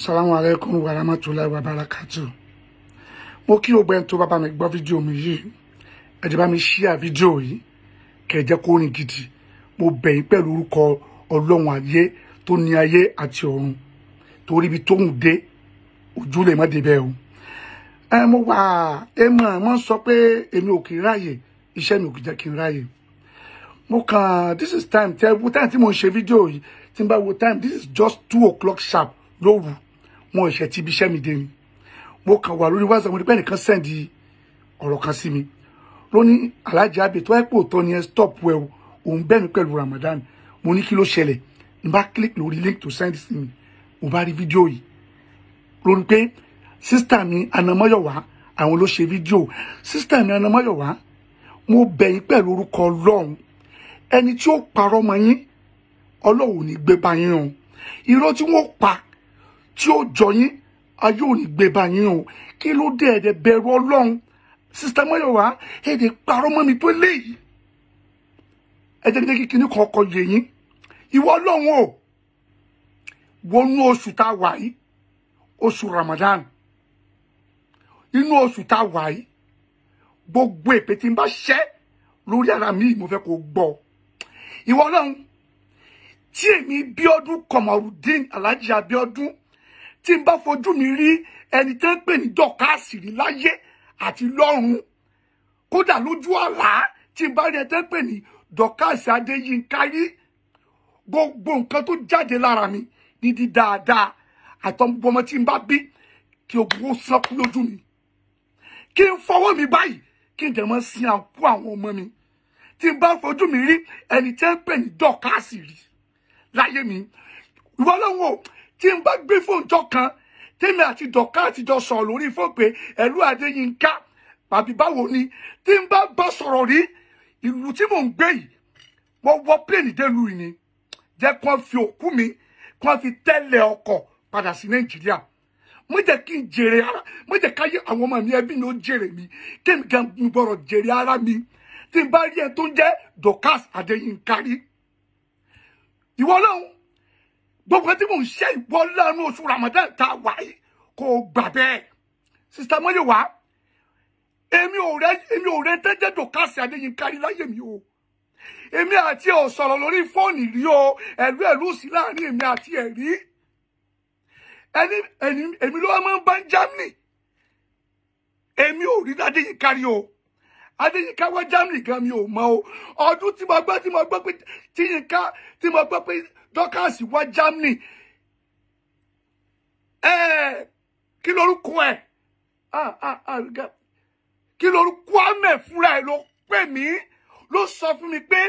salamu alaikum wa rahmatulahi wa barakatu mo kí o gbẹ́ni tó bá bá mi gbọ́ fídíò mi yìí. Ẹ jẹ́ bá mi ṣíà fídíò yìí. Kẹ́ jẹ́ kó rìn gidi. Mo bẹ̀ yín pẹ̀lú orúkọ ọlọ́run ayé tó ní ayé àti ọ̀run. Torí ibi tóun dé ojú lè má débẹ̀ o. Ẹ mo wà ẹ mọ̀ mọ́ sọ pé èmi ò kì í ráàyè iṣẹ́ mi ò kì í jẹ́ kí n ráàyè mo kàn this is time tẹ wo time tí mo ń ṣe fídíò yìí tí n bá wo time this is just two o'clock sharp lóru mo ìṣẹ̀ tí ibi iṣẹ́ mi dé ni. Mo kàn wà lórí whatsapp mo ní pé ẹnìkan sẹ́ndì ọ̀rọ̀ kan sí mi. Ló ní alájà abẹ tó ẹ pé òótọ́ ni ẹ stop well òun bẹ́ẹ̀ mi pẹ̀lú ramadan. Mo ní kí ló ṣẹlẹ̀? N bá click lórí link to send sí mi mo bá rí fídíò yìí. Lórí pé sísítà mi anamọ́yọ̀wá àwọn ló ṣe fídíò. Sísítà mi anamọ́yọ̀wá mo bẹ̀ yín pẹ̀lú orúkọ ọlọ́run. Ẹni tí ó parọ́ mọ́ yín ọlọ́run ò ní gbé bá o. Irọ́ tí wọ́n pa tí ó jọ yín ayé ò ní gbé bá yín o. Kí ló dé ẹ̀dẹ̀ bẹ̀rù ọlọ́run? Sísítà mọ́yọ̀wá ẹ̀dẹ̀ parọ́ mọ́ tó léyìí. Ẹ̀dẹ̀ ní kíkiní kọ̀ọ̀kan yè yín. Ìwọ ọlọ́run o wọnú oṣù tá a wà yìí oṣù Ramadan. Inú oṣù tá a wà yìí gbogbo èpè tí n bá ṣẹ́ lórí ara mi mo fẹ́ kó gbọ́. Ìwọ ọlọ́run tí èmi Bíọ́dún Kọmọrùdín Alhaji Abíọ́dún tí n bá fojú mi rí ẹni tẹ́ ń pè ní dọ́kàsì rí láyé àti lọ́run. Kódà lójú àlá tí n bá rí ẹni tẹ́ ń pè ní dọ́kàsì Adéyínká rí gbogbo nǹkan tó jáde lára mi ní di dáadáa. Àtọmọgbọmọ tí n bá bí kí ogun ó sọkú lójú mi. Kí n fọwọ́ mi báyìí kí n dẹ̀mọ́ sin àkú àwọn ọmọ mi. Tí n bá fojú mi rí ẹni tẹ́ ń pè ní dọ́kàsì láyé mi. Ìwọ lọ́wọ́ tí n bá gbé fóònù jọ kan tèmi àti dọ́kàsì jọ sọ̀rọ̀ lórí fóònù pé ẹ̀lú Adéyínká bàbí báwo ni? Tí n bá bá sọ̀rọ̀ rí ìlú tí mò ń gbé yìí wọ́n wọ́ pléènì délùú yìí ni. Jẹ́ wọ́n fi òkú mi wọ́n fi tẹ́lẹ̀ ọkọ̀ padà sí Nàìjíríà. Mo kí n jèrè ara mo káyé àwọn ọmọ mi ẹbí mi ó jèrè mi. Kí n gan gbọ́dọ̀ jèrè ara mi. Tí n bá rí ẹ tó ń jẹ́ Dorcas Adéyínká rí. Ìwọ lọ́hùn gbogbo tí mò ń ṣe ìwọ lánàá oṣù Ramadan tá a wà yìí kò gbà bẹ́ẹ̀. Sista mọ́lẹ̀ wá èmi ò rẹ èmi ò rẹ tẹ́jẹ́ Dorcas Adéyínká rí láyé mi o. Èmi àti ẹ̀ ò sọ̀rọ̀ lórí fóònù rí o. Ẹ̀lú ẹ̀lú sí láàárín èmi àti ẹ̀ rí. Ẹni èmi ló wá máa ń bá Germany. Èmi ò rí Adéyínká rí o Adéyínká wá Germany gan mi ò mọ o. Ọdún tí mo gbọ́ tí mo gbọ́ pé tí Yínká tí mo gbọ́ pé Dorcas wá Germany ẹ kí lorúkọ ẹ? Kí lorúkọ amẹ fúnra ẹ ló pè mí ló sọ fún mi pé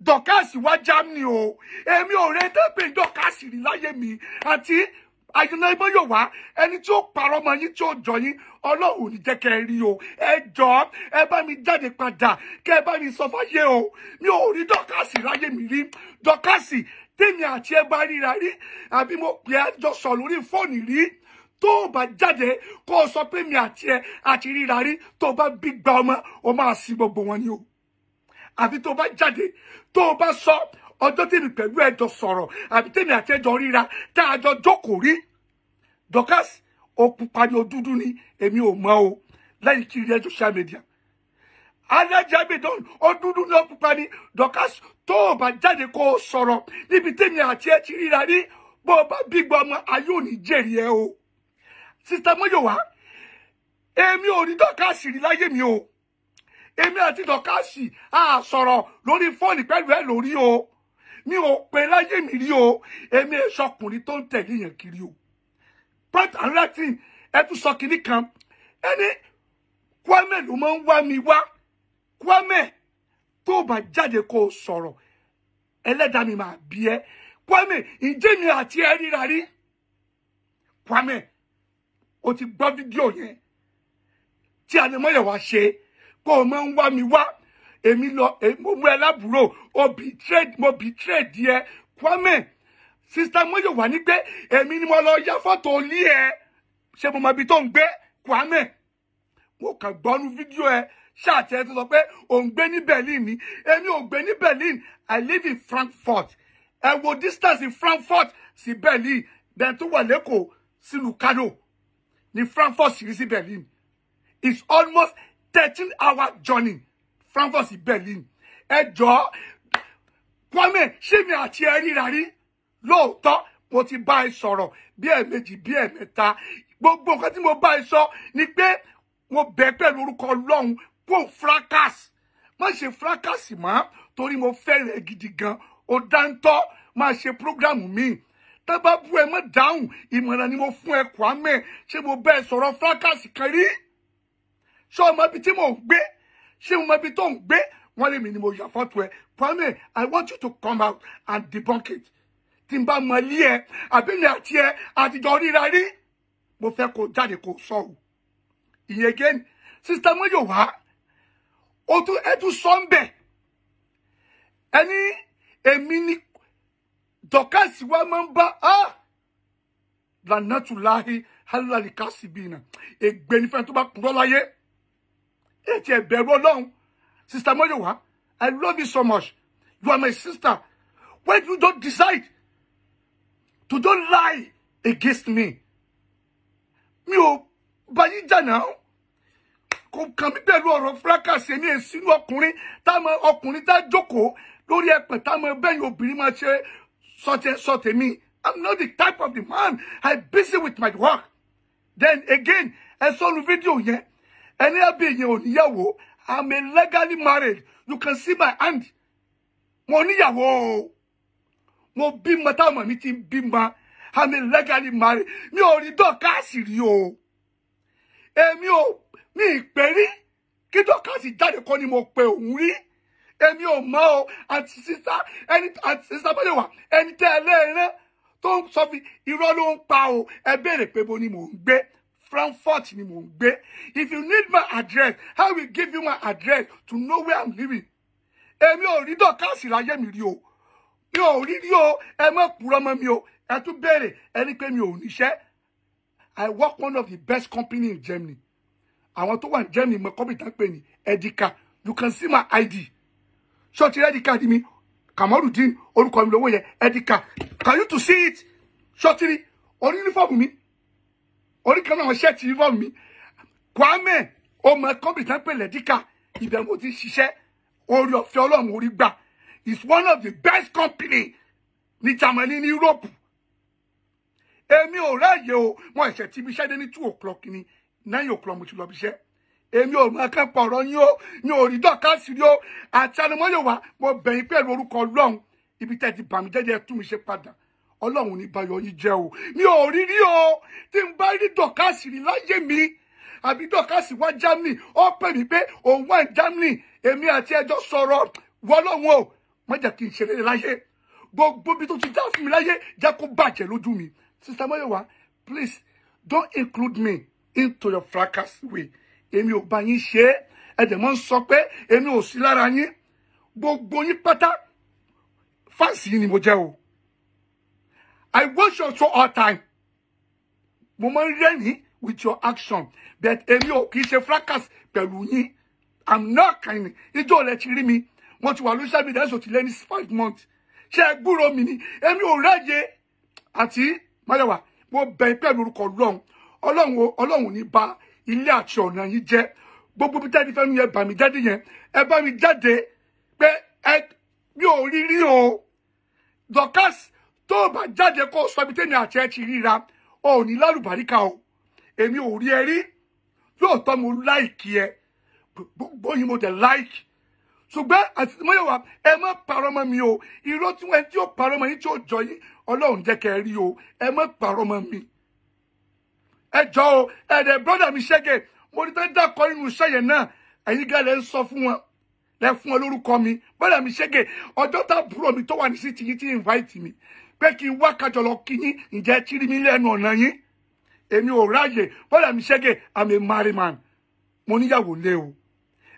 Dorcas wá Germany o. Èmi ò rẹ dẹ́pẹ̀ Dorcas rí láyé mi àti àyìnlá ibà yóò wá. Ẹni tí ó parọ́ ọmọ yín tí ó jọ yín ọlọ́run ní jẹ́ kẹ́ rí o. Ẹ jọ ẹ bá mi jáde padà kẹ́ ẹ bá mi sọ fáyé o. Mi ò rí Dorcas láyé mi rí. Dorcas tèmi àti ẹ bá ríra rí. Àbí mo pè é jọ sọ lórí fóònù rí. Tó o bá jáde kó o sọ pé mi àti ẹ àti ríra rí. Tó o bá bí gba ọmọ o máa sin gbogbo wọn ni o. Àbí tó o bá jáde tó o bá sọ ọjọ́ tèmi pẹ̀lú ẹjọ́ sọ̀rọ̀ àbí tèmi àti ẹjọ́ ríra tá a jọ jókòó rí. Dorcas ó pupa o dúdú ni èmi ò mọ̀ o lẹ́yìn kiri ẹ social media. Alájà gbẹdọ̀ ó dúdú ní ó tó o bá jáde kó o sọ̀rọ̀ níbi tèmi àti ẹ ti ríra rí bó o bá bí gbọ́ ọmọ ayé ò ní jèrè ẹ o. Sista Mọ́yọ̀wá èmi ò rí Dorcas rí láyé mi o. Èmi àti Dorcas a sọ̀rọ̀ lórí fóònù pẹ̀lú ẹ lórí o mi ò pè láyé mi rí o. Èmi èsọkùnrin tó ń tẹ̀lé yẹn kiri o. Point and writing ẹ tún sọ kìíní kan. Ẹni Kwame ló máa ń wá mi wá. Kwame tó bá jáde kó o sọ̀rọ̀ ẹlẹ́dàá mi máa bí ẹ. Kwame ǹjẹ́ mi àti ẹ ríra rí? Kwame o ti gbọ́ fídíò yẹn tí Adémọ́yẹ̀wá ṣe kó o máa ń wá mi wá èmi lọ mo mú ẹ lábúrò mo betray díẹ̀ Kwame sista Mọ́yọ̀wá ní pé èmi ni mo lọ ya fọ́tò olí ẹ. Ṣé mo mọ ibi tó ń gbé? Kwame mo kàn gbọ́nu fídíò ẹ. Ṣáàtì ẹ tó sọ pé ò ń gbé ní Berlin ni? Èmi ò gbé ní Berlin. I live in Frankfurt. Ẹ wo distance in Frankfurt sí Berlin. Then tó wà lẹ́kọ̀ọ́ sílùú Kano ní Frankfurt sí sí Berlin. It's almost thirteen hour journey Frankfurt sí Berlin. Ẹ jọ̀ọ́ Kwame ṣé mi àti ẹ ríra rí? Lóòótọ́ mo ti bá ẹ sọ̀rọ̀ bí ẹ̀ẹ̀mejì bí ẹ̀ẹ̀mẹ́ta. Gbogbo nǹkan tí mo bá ẹ sọ ni pé mo bẹ̀ pẹ̀lú orúkọ Ọlọ́run kó fracas. Má ṣe fracas mọ́ torí mo fẹ́rẹ̀ gidi gan. Ó dáńtọ́ máa ṣe prógrámù míì tá bá bú ẹ mọ́ dáhùn. Ìmọ̀ràn ni mo fún ẹ Kwame. Ṣé mo bẹ́ ẹ sọ̀rọ̀ fracas kan rí? Ṣé o mọ ibi tí mò ń ṣé mo mọ ibi tó ń gbé? Wọ́n lé mi ni mo yà fọ́tò ẹ. Kwame I want you to come out and debunk it. Tí n bá mọ ilé ẹ àbí mi àti ẹ àtijọ́ ríra rí. Mo fẹ́ kó jáde kó sọ o ìyẹn again. Sista mọ́jọ wá o tún ẹ tún sọ ń bẹ̀. Ẹni èmi ni dọ̀kásì wa máa ń bá a lànàtúláhi halalikasi bíi nà ègbè nífẹ̀ẹ́ tó bá kúrọ́ láyé ètí ẹ̀bẹ̀rù ọlọ́run. Sista mọ́jọ wá I love you so much. You are my sister. When you don't decide to don't lie against me mi ò bá yín jà náà. Kò kàn mí pẹ̀lú ọ̀rọ̀ fracas èmi è sínú ọkùnrin táwọn ọkùnrin tá jókòó lórí ẹ̀pẹ̀ táwọn bẹ́yìn obìnrin máa ṣe sọ́tẹ̀ sọ́tẹ̀ mi. I'm not the type of the man. I'm busy with my work. Then again ẹ sọnu fídíò yẹn ẹni ẹbí yẹn ò níyàwó. I'm a legally married. You can see my hand. Mo níyàwó o. Mo bímọ táwọn mi ti bímọ. I'm a legally married. Mi ò rí dọ́kàsì rí o. Èmi ò mi ìpè rí. Kí dọ́kàsì jáde kọ́ ni mo pe òun rí. Èmi ò mọ o. Àti sísá ẹni àti sísá bọ́lẹ̀ wà. Ẹni tẹ́ ẹ lẹ́ẹ̀rẹ́ tó ń fi irọ́ ló ń pa o. Ẹ béèrè pé bo ni mò ń gbé Frankfurt ni mò ń if you need my address I will give you my address to know where I'm living. Èmi ò rí dọ́kàsì láyé mi rí o. Mi ò rí rí o. Ẹ má kúrọ́ mọ́ mi o. Ẹ tún béèrè ẹni pé mi ò níṣẹ́ I work one of the best company in Germany. Àwọn tó wà ní Germany mo kọ́ bí tán pè ní Edika you can see my ID ṣọ́ọ̀tì Edika di mi? Kamarudin orúkọ mi lówó yẹn. Edika can you to see it? Ṣọ́ọ̀tì rí? Uniform mi orí kan náà ṣẹ́ẹ̀tì uniform mi. Kwame ọmọ kọ́ bí tán pè lẹ́díkà. Ibẹ̀ mo ti ṣiṣẹ́. Orí ọ̀fẹ́ ọlọ́run orí gbà. Is one of the best company ní Germany ní Europe. Èmi ò ráàyè o. Wọn ẹ̀ṣẹ̀ tí ibi iṣẹ́ dé ní two o'clock ni. Nine o'clock mo ti lọ bí iṣẹ́. Èmi ò máa kẹ́kọ̀ọ́ ọ̀rọ̀ yín o. Mi ò rí dọ́kásì rí o. Àti anamọ́yọ̀ wa mo bẹ̀yìn pẹ̀lú orúkọ ọlọ́run. Ibi tẹ́ ti bà mí jẹ́jẹ́ tún mi ṣe padà ọlọ́run ní bayọ̀ yín jẹ́ o. Mi ò rí rí o. Tí n bá rí dọ́kásì rí láyé mi àbí dọ́kásì wá Germany ó pè mí pé òun wà Germany èmi àti ẹjọ́ sọ̀rọ̀. Wọ́lọ́run o má jẹ́ kí n ṣeré láyé. Gbogbo bí tó ti dá fún mi láyé jẹ́ kó bàjẹ́ lójú mi. Sister Mayowa please don't include me into your fracas way. Èmi ò bá yín ṣe é. Ẹ̀dẹ̀ mọ́ ń sọ pé èmi ò sí lára yín. Gbogbo yín pátá fáǹsì yín ni mo jẹ́ o I watch your show all time. Mo máa ń with your action. But èmi ò kì í fracas pẹ̀lú I'm not kind. Ijó rẹ̀ ti rí mi. Mo ti wà lórí social media ẹ̀sùn ti lé ní five months. Ṣé ẹ gbúrò mi ni? Èmi ò ráyè àti Máyọ̀wá mo bẹ̀ pẹ̀lú orúkọ ọlọ́run. Ọlọ́run ọlọ́run ní ba ilé àti ọ̀nà yín jẹ́. Gbogbo bí tẹ́tí fẹ́nu yẹn bà mí jáde yẹn. Ẹ bá mi jáde pé ẹ mi ò rí rí o. Dorcas tó bá jáde kó sọ ibi tẹ́mi àti ẹ ti ríra o ò ní lálùbáríkà o. Èmi ò rí ẹ rí. Lóòótọ́ mo láìkì ẹ. Gbogbo yín mo dẹ̀ láìkì ṣùgbọ́n àti Máyọ̀wá ẹ má parọ́ mọ́ mi o. Irọ́ tí wọ́n tí ó parọ́ mọ́ yín tí ó jọ yín ọlọ́run jẹ́ kẹ́ ẹ rí o. Ẹ má parọ́ mọ́ mi. ẹ jọ o ẹ̀dẹ̀ brọ́dà mi ṣẹ́gẹ̀ mo ní fẹ́ dákọ̀ nínú iṣẹ́ yẹn náà. Ẹ̀yin gálẹ̀ ń sọ fún wọn lẹ fún wọn lórúkọ mi. Brọ́dà mi ṣẹ́gẹ̀ ọjọ́ tá àbúrò mi tó wà ní síìtì yín tí invite mi pé kí n wá kájọ lọ kí yín ǹjẹ́ tírí mi lẹ́nu ọ̀nà yín? Èmi ò ráàyè brọ́dà mi ṣẹ́gẹ̀ I'm a married man. Mo níyàwó lé o.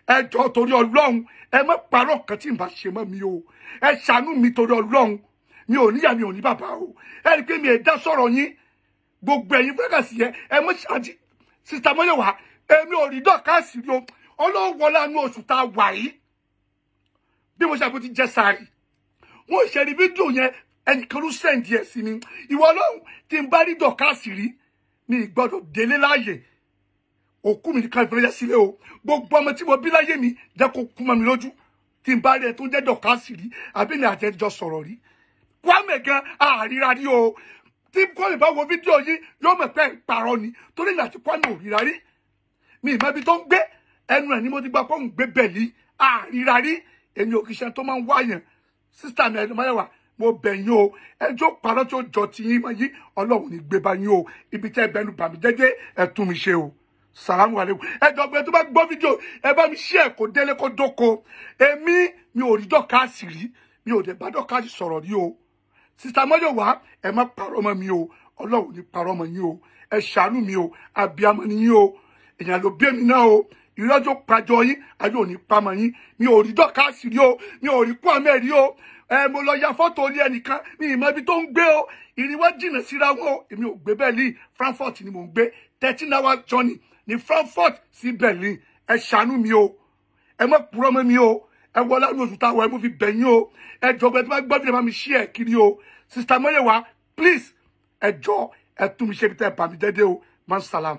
Ẹ jọ torí ọlọ́run ẹ má parọ́ kan tí n bá ṣe mọ́ mi o. Ẹ ṣàánú mi torí ọlọ́run. Mi ò níyà mi ò ní bàbá o. Ẹ rí i pé mi ẹ̀ dá sọ̀rọ̀ yín. Gbogbo ẹ̀yin fẹ́kàsì yẹn ẹ mọ̀ ṣáàjì sista Máyọ̀wá èmi ò rí dọ́kàsì rí o. Ọlọ́run wọlé àánú oṣù tá a wà yìí. Bí mo ṣe àbó ti jẹ sàárì. Wọn ṣe rí fídíò yẹn ẹnìkan ló sẹ́ǹdì ẹ̀ sí mi. Ìwọ ọlọ́run tí n bá rí dọ̀kásì rí mi délé láàyè. Òkú mi nìkan ìfẹ́lẹ́jẹ́ sílẹ̀ o. Gbogbo ọmọ tí mo bí láyé mi jẹ́ kó kú mọ́ mi lójú. Tí n bá rí ẹ tó ń jẹ́ dọ̀kásì rí àbí mi àtẹ̀jọ́ sọ̀rọ̀ rí. Kwame gan àríra rí o. Tí Kwame bá wo fídíò yìí yóò mọ̀ pé ìparọ́ ni. Torí ìgbà tí Kwame ò ríra rí mi ì mọ ibi tó ń gbé. Ẹnu ẹ̀ ni mo ti gbà pé òun gbé bẹ̀lí. Àríra rí. Èmi ò kì í ṣe tó máa ń wáyàn sísítà mi ẹni máa wà mo bẹ̀ yín o. Ẹjọ́ parọ́ tí ó jọ ti yín mọ́ yín. Ọlọ́run ní gbé bá yín o. Ibi tẹ́ ẹ bẹnu bà jẹ́jẹ́ ẹ mi ṣe o. Sàlámù alẹ́kùn ẹjọ́ pé tó bá gbọ́ fídíò ẹ bá mi ṣí ẹ̀ délé kó dóko. Èmi mi ò rí dọ́kàsì rí. Mi ò dẹ̀ bá dọ́kàsì sọ̀rọ̀ rí o. Sísítà mọ́jọ́ wá ẹ má parọ́ mọ́ mi o. Ọlọ́run ní parọ́ mọ́ yín o. Ẹ ṣàánú mi o. Àbíamọ ni yín o. Èèyàn ló bí èmi náà o ìrọ́jọ́ pàjọ yín ayé òní pamọ́ yín. Mi ò rí dọ́kàsì rí o mi ò rí Kwame rí o. Ẹ mo lọ ya fọ́tò ilé ẹnìkan mi ìmọ̀ ibi tó ń gbé o. Ìrìnwá jìnnà síra wọn o. Èmi ò gbé Berlin Frankfurt ni mò ń gbé. Thirteen hour journey ní Frankfurt sí Berlin. Ẹ ṣàánú mi o. Ẹ má purọ́ mọ́ mi o. Ẹ wọ lánàá oṣù táwọn ẹ mú fi bẹ̀ yín o. Ẹ jọ bẹ tí wọ́n gbọ́ lè bá mi ṣí ẹ kiri o. Sista Mọ́yẹ̀wá please ẹ jọ ẹ tún mi ṣe bí tẹ́ ẹ bà mí dédé o. Man salam.